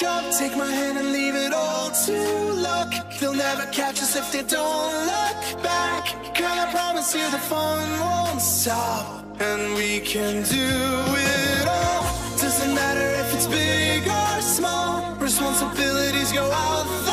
jump, take my hand and leave it all to luck. They'll never catch us if they don't look back. Girl, I promise you the fun won't stop. And we can do it all. Doesn't matter if it's big or small, responsibilities go out.